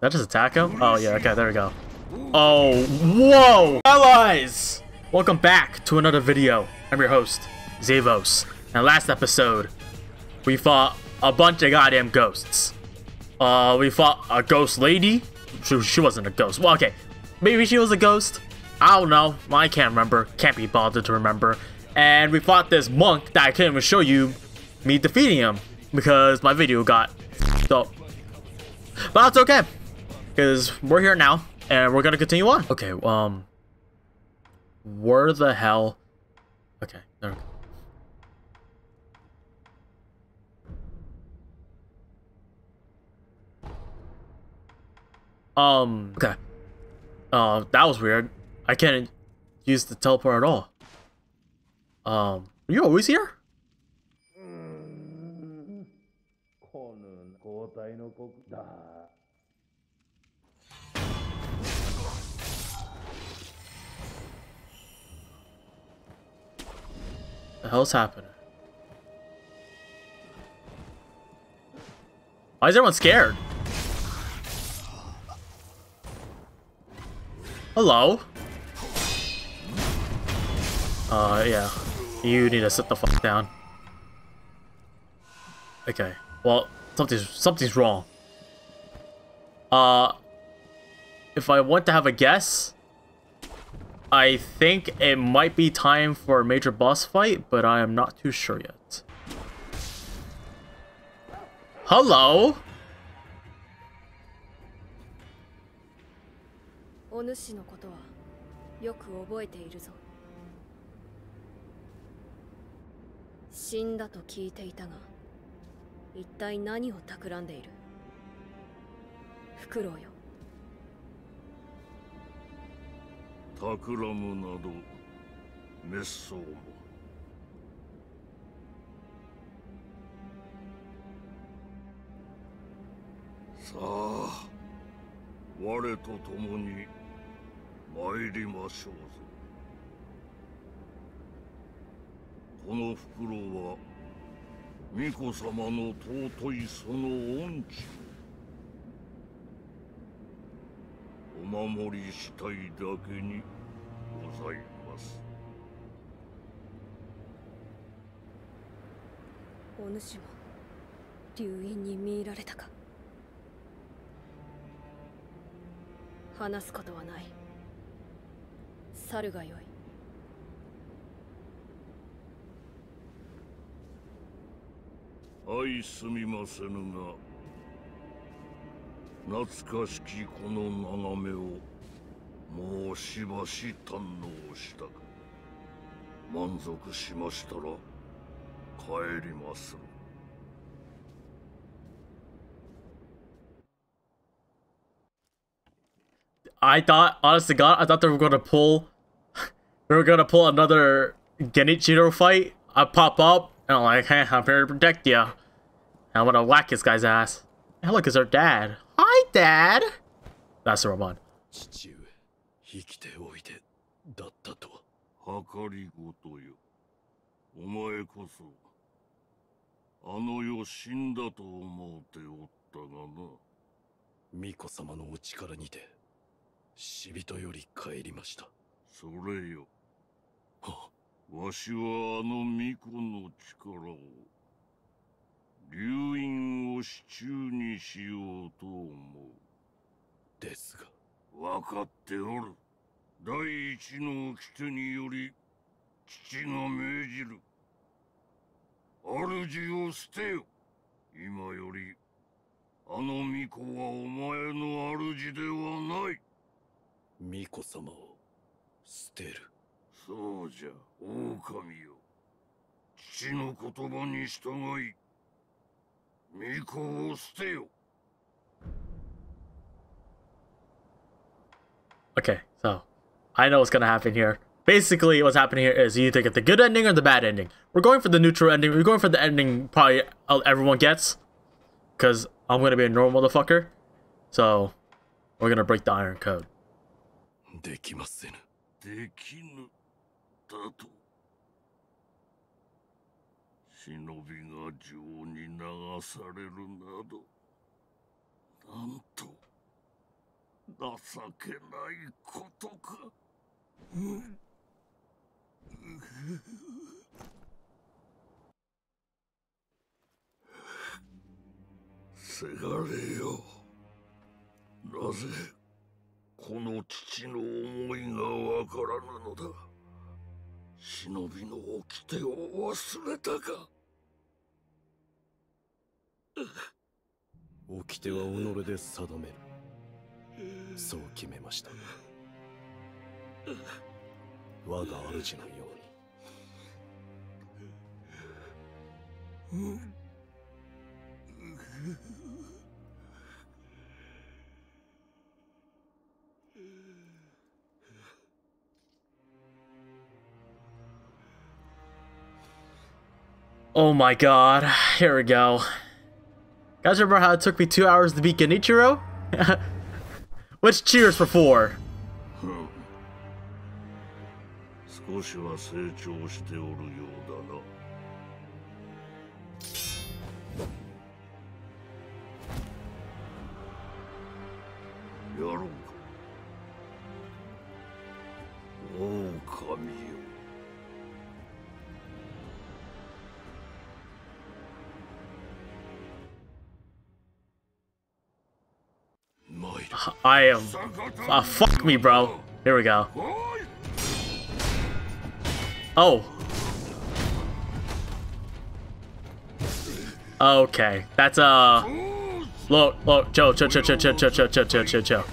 that just attack him? Oh yeah, okay, there we go. Oh, whoa! Allies! Welcome back to another video. I'm your host, Xavos. And last episode, we fought a bunch of goddamn ghosts. Uh, we fought a ghost lady. She, she wasn't a ghost. Well, okay. Maybe she was a ghost. I don't know. I can't remember. Can't be bothered to remember. And we fought this monk that I couldn't even show you me defeating him because my video got up. But that's okay. Because we're here now and we're gonna continue on. Okay, um where the hell Okay, there we go. Um okay. Uh that was weird. I can't use the teleport at all. Um are you always here? The hell's happening? Why is everyone scared? Hello? Uh, yeah. You need to sit the fuck down. Okay. Well, something's something's wrong. Uh, if I want to have a guess, I think it might be time for a major boss fight, but I am not too sure yet. Hello? お主のことはよく覚えているぞ死んだと聞いていたが一体何を企んでいるフクロウよ企むなど滅相も。さあ我と共に参りましょうぞ。この袋は巫女様の尊いその恩知をお守りしたいだけに。ございます。お主も流因に見入られたか？話すことはない。去るがよい。相すみませぬが懐かしきこの眺めを もうしばし堪能したか満足しましたら帰りまする I thought, honest to God, I thought they were gonna pull, they were gonna pull another Genichiro fight. I pop up, and I'm like, hey, I'm here to protect you. And I'm gonna whack this guy's ass. Hey, look, it's our dad. Hi, Dad! That's the wrong one. 父上 生きておいでだったとは。かりごとよ。お前こそあの世死んだと思うておったがな。巫女様のお力にて死人より帰りました。それよ。はわしはあの巫女の力を流因を支柱にしようと思ですが。う分かっておる。第一の掟により父が命じる。主を捨てよ。今よりあの巫女はお前の主ではない。巫女様を捨てる。そうじゃ狼よ。父の言葉に従い巫女を捨てよ Okay, so I know what's gonna happen here. Basically, what's happening here is you either get the good ending or the bad ending. We're going for the neutral ending. We're going for the ending probably everyone gets. Because I'm gonna be a normal motherfucker. So, we're gonna break the iron code. できませぬできぬだと忍びが情に流されるなどなんと 情けないことか。せがれよ。なぜこの父の思いがわからぬのだ？忍びの掟を忘れたか。掟は己で定める。そう決めました我が主のように Oh my god. Here we go. Guys remember how it took me two hours to beat Genichiro? Which cheers for four? Hmm. 少 I am. Uh, fuck me, bro. Here we go. Oh. Okay, that's uh. Look, look, chill, chill, chill, chill, chill, chill, chill, chill, chill. Joe, Joe.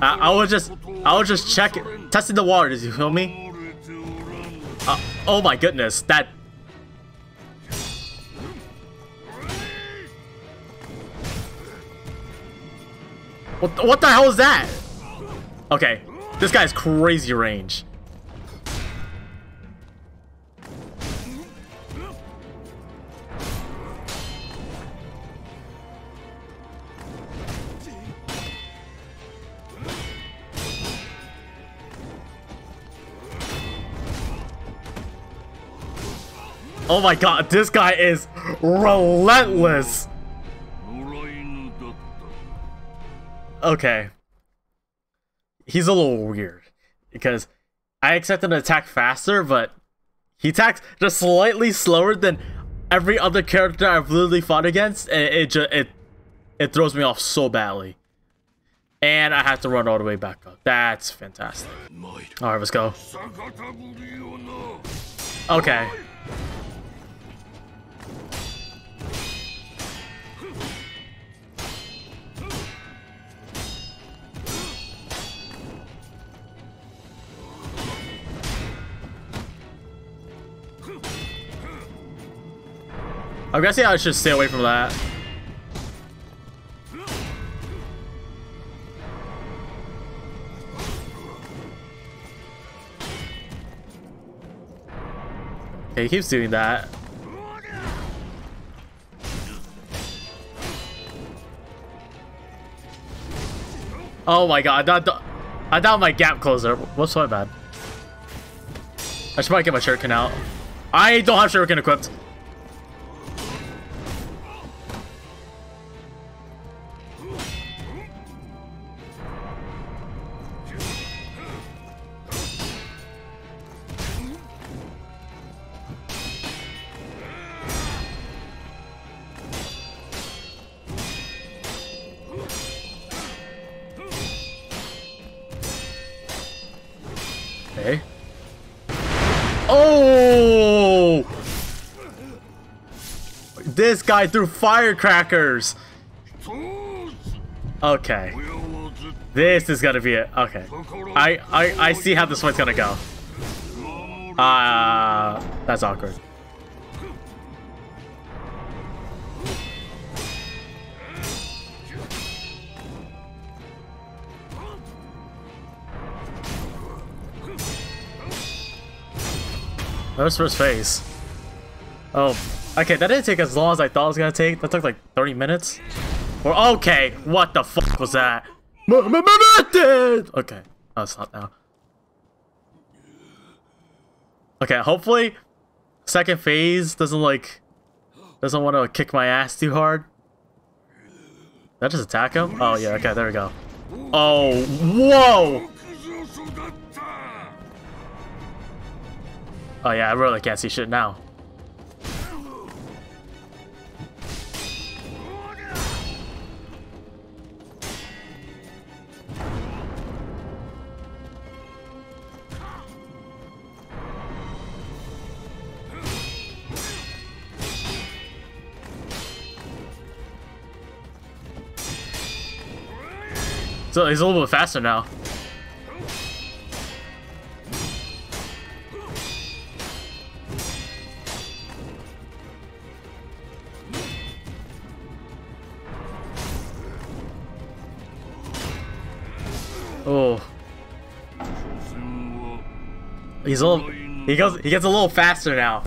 I, I was just, I was just checking, testing the waters. You feel me? Uh, oh my goodness, that What, what the hell is that? Okay, this guy's crazy range. Oh my god, this guy is relentless. okay. He's a little weird because I expect him to attack faster, but he attacks just slightly slower than every other character I've literally fought against, and it just it it throws me off so badly. And I have to run all the way back up. That's fantastic. Alright, let's go. Okay. I'm guessing I should stay away from that. Okay, he keeps doing that. Oh my god, I thought, I my gap closer. What's so bad? I should probably get my shuriken out. I don't have shuriken equipped. this guy threw firecrackers. Okay. This is gonna be it. Okay. I, I, I see how this one's gonna go. Ah, uh, that's awkward. That was for his face. Oh Okay, that didn't take as long as I thought it was gonna take. That took like 30 minutes. Or okay, what the fuck was that? Okay, oh, it's not now. Okay, hopefully, second phase doesn't like doesn't want to kick my ass too hard. Did I just attack him? Oh yeah, okay, there we go. Oh, whoa! Oh yeah, I really can't see shit now. So he's a little bit faster now. Oh, he's a little. He goes. He gets a little faster now.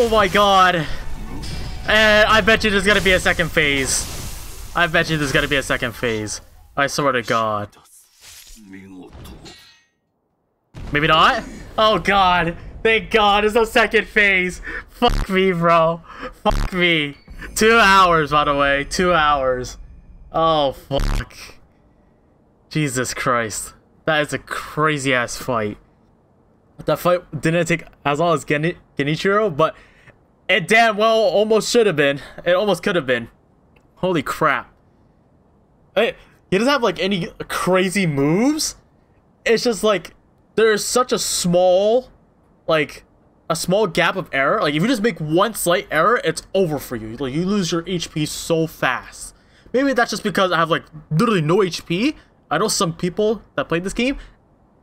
Oh my god. And I bet you there's gonna be a second phase. I bet you there's gonna be a second phase. I swear to god. Maybe not? Oh god. Thank god, there's no second phase. Fuck me, bro. Fuck me. Two hours, by the way. Two hours. Oh, fuck. Jesus Christ. That is a crazy ass fight. That fight didn't take as long as Gen- Genichiro, but it damn well almost should have been. It almost could have been. Holy crap. Hey, he doesn't have like any crazy moves. It's just like there's such a small, like, a small gap of error. Like if you just make one slight error, it's over for you. Like you lose your HP so fast. Maybe that's just because I have like literally no HP. I know some people that played this game,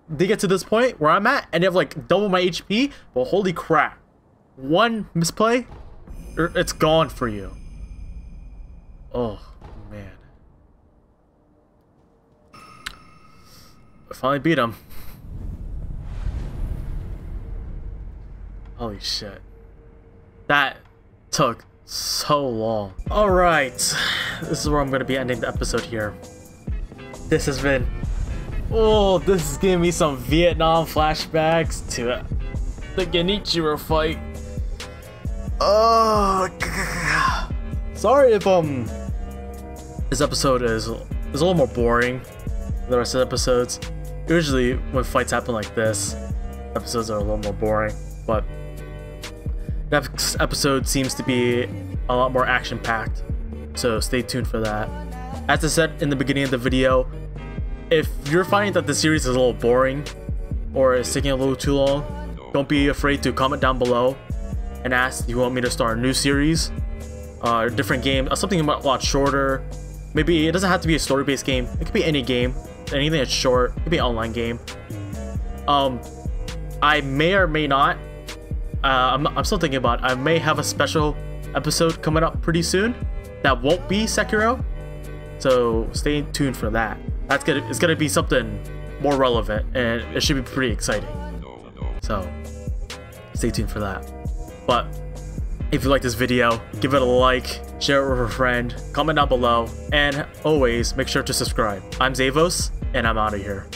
they get to this point where I'm at and they have like double my HP, but holy crap. One misplay, er, it's gone for you. Oh, man. I finally beat him. Holy shit. That took so long. Alright. This is where I'm going to be ending the episode here. This has been... Oh, this is giving me some Vietnam flashbacks to the Genichiro fight. Oh, sorry if um this episode is is a little more boring than the rest of the episodes. Usually when fights happen like this, episodes are a little more boring, but next episode seems to be a lot more action packed. So stay tuned for that. As I said in the beginning of the video, if you're finding that the series is a little boring or is taking a little too long, don't be afraid to comment down below and ask if you want me to start a new series, uh, different game, uh, something a lot shorter. Maybe it doesn't have to be a story-based game. It could be any game, anything that's short. It could be an online game. Um, I may or may not. Uh, I'm, I'm still thinking about. It, I may have a special episode coming up pretty soon that won't be Sekiro. So stay tuned for that. That's gonna it's gonna be something more relevant and it should be pretty exciting. So stay tuned for that. But if you like this video, give it a like, share it with a friend, comment down below, and always make sure to subscribe. I'm Xavos, and I'm out of here.